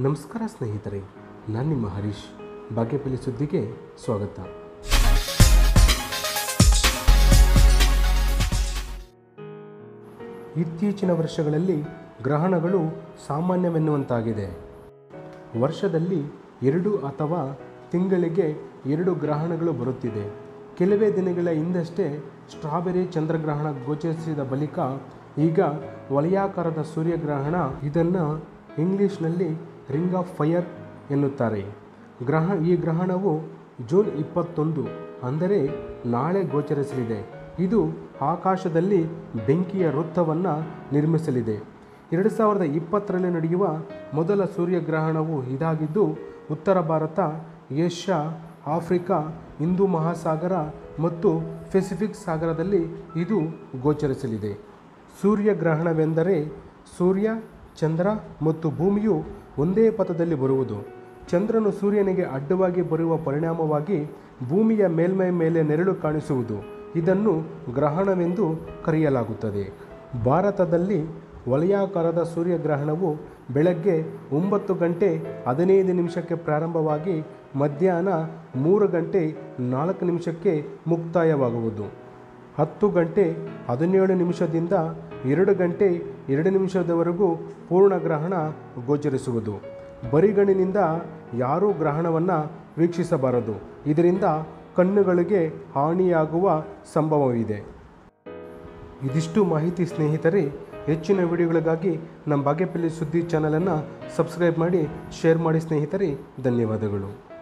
ನಮಸ್ಕಾರ ಸ್ನೇಹಿತರೆ, ನಾನು ನಿಮ್ಮ ಹರೀಶ್. ಬಾಗೇಪಲ್ಲಿ ಸುದ್ದಿಗೆ ಸ್ವಾಗತ. ಇತ್ತೀಚಿನ ವರ್ಷಗಳಲ್ಲಿ ಗ್ರಹಣಗಳು ಸಾಮಾನ್ಯವೆನ್ನುವಂತಾಗಿದೆ. ವರ್ಷದಲ್ಲಿ ಎರಡು ಅಥವಾ ತಿಂಗಳಿಗೆ ಎರಡು ಗ್ರಹಣಗಳು ಬರುತ್ತಿದೆ. ಕೆಲವೇ ದಿನಗಳ ಹಿಂದಷ್ಟೇ ಸ್ಟ್ರಾಬೆರಿ ಚಂದ್ರಗ್ರಹಣ ಗೋಚರಿಸಿದ ಬಳಿಕ ಈಗ ವಲಯಾಕಾರದ ಸೂರ್ಯಗ್ರಹಣ ಇದನ್ನು ಇಂಗ್ಲಿಷ್ನಲ್ಲಿ ರಿಂಗ್ ಆಫ್ ಫೈರ್ ಎನ್ನುತ್ತಾರೆ. ಗ್ರಹ, ಈ ಗ್ರಹಣವು ಜೂನ್ ಇಪ್ಪತ್ತೊಂದು, ಅಂದರೆ ನಾಳೆ ಗೋಚರಿಸಲಿದೆ. ಇದು ಆಕಾಶದಲ್ಲಿ ಬೆಂಕಿಯ ವೃತ್ತವನ್ನು ನಿರ್ಮಿಸಲಿದೆ. ಎರಡು ಸಾವಿರದ ಇಪ್ಪತ್ತರಲ್ಲಿ ನಡೆಯುವ ಮೊದಲ ಸೂರ್ಯಗ್ರಹಣವು ಇದಾಗಿದ್ದು, ಉತ್ತರ ಭಾರತ, ಏಷ್ಯಾ, ಆಫ್ರಿಕಾ, ಹಿಂದೂ ಮಹಾಸಾಗರ ಮತ್ತು ಪೆಸಿಫಿಕ್ ಸಾಗರದಲ್ಲಿ ಇದು ಗೋಚರಿಸಲಿದೆ. ಸೂರ್ಯಗ್ರಹಣವೆಂದರೆ ಸೂರ್ಯ ಚಂದ್ರ ಮತ್ತು ಭೂಮಿಯು ಒಂದೇ ಪಥದಲ್ಲಿ ಬರುವುದು. ಚಂದ್ರನು ಸೂರ್ಯನಿಗೆ ಅಡ್ಡವಾಗಿ ಬರುವ ಪರಿಣಾಮವಾಗಿ ಭೂಮಿಯ ಮೇಲ್ಮೈ ಮೇಲೆ ನೆರಳು ಕಾಣಿಸುವುದು. ಇದನ್ನು ಗ್ರಹಣವೆಂದು ಕರೆಯಲಾಗುತ್ತದೆ. ಭಾರತದಲ್ಲಿ ವಲಯಾಕಾರದ ಸೂರ್ಯಗ್ರಹಣವು ಬೆಳಗ್ಗೆ ಒಂಬತ್ತು ಗಂಟೆ ಹದಿನೈದು ನಿಮಿಷಕ್ಕೆ ಪ್ರಾರಂಭವಾಗಿ ಮಧ್ಯಾಹ್ನ ಮೂರು ಗಂಟೆ ನಾಲ್ಕು ನಿಮಿಷಕ್ಕೆ ಮುಕ್ತಾಯವಾಗುವುದು. ಹತ್ತು ಗಂಟೆ ಹದಿನೇಳು ನಿಮಿಷದಿಂದ ಎರಡು ಗಂಟೆ ಎರಡು ನಿಮಿಷದವರೆಗೂ ಪೂರ್ಣ ಗ್ರಹಣ ಗೋಚರಿಸುವುದು. ಬರಿಗಣ್ಣಿನಿಂದ ಯಾರೂ ಗ್ರಹಣವನ್ನು ವೀಕ್ಷಿಸಬಾರದು. ಇದರಿಂದ ಕಣ್ಣುಗಳಿಗೆ ಹಾನಿಯಾಗುವ ಸಂಭವವಿದೆ. ಇದಿಷ್ಟು ಮಾಹಿತಿ ಸ್ನೇಹಿತರೆ, ಹೆಚ್ಚಿನ ವಿಡಿಯೋಗಳಿಗಾಗಿ ನಮ್ಮ ಬಾಗೇಪಲ್ಲಿ ಸುದ್ದಿ ಚಾನಲನ್ನು ಸಬ್ಸ್ಕ್ರೈಬ್ ಮಾಡಿ, ಶೇರ್ ಮಾಡಿ ಸ್ನೇಹಿತರೆ, ಧನ್ಯವಾದಗಳು.